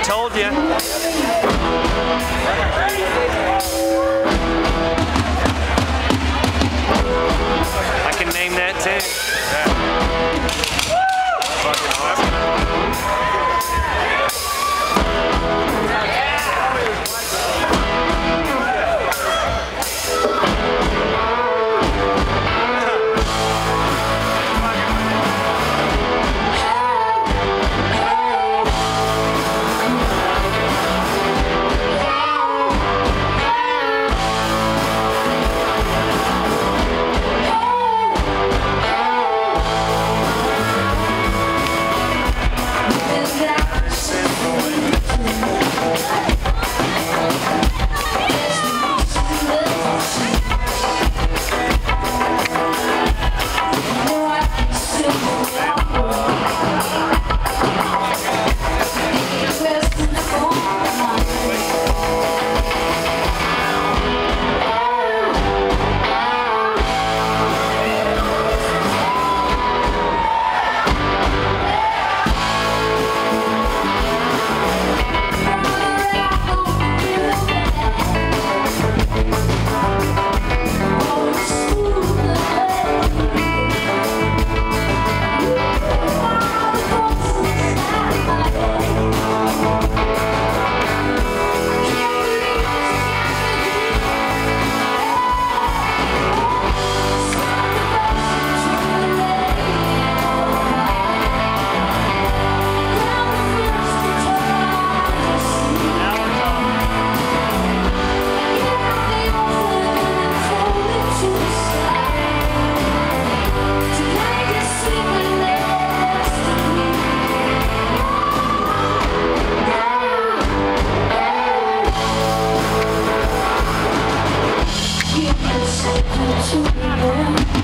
I told you. It's so cool to be